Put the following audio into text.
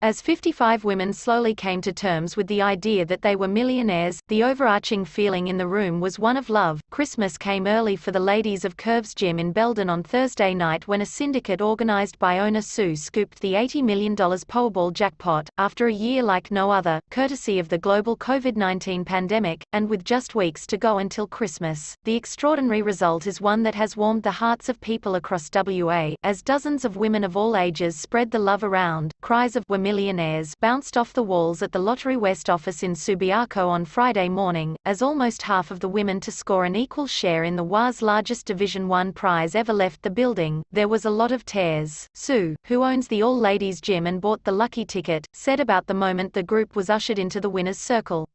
As 55 women slowly came to terms with the idea that they were millionaires, the overarching feeling in the room was one of love. Christmas came early for the ladies of Curves Gym in Beldon on Thursday night when a syndicate organized by owner Sue scooped the $80 million Powerball jackpot, after a year like no other, courtesy of the global COVID 19 pandemic, and with just weeks to go until Christmas. The extraordinary result is one that has warmed the hearts of people across WA, as dozens of women of all ages spread the love around. Cries of We're millionaires bounced off the walls at the Lotterywest office in Subiaco on Friday morning, as almost half of the women to score an equal share in the WA's largest Division 1 prize ever left the building. There was a lot of tears. Sue, who owns the all ladies gym and bought the lucky ticket, said about the moment the group was ushered into the winner's circle.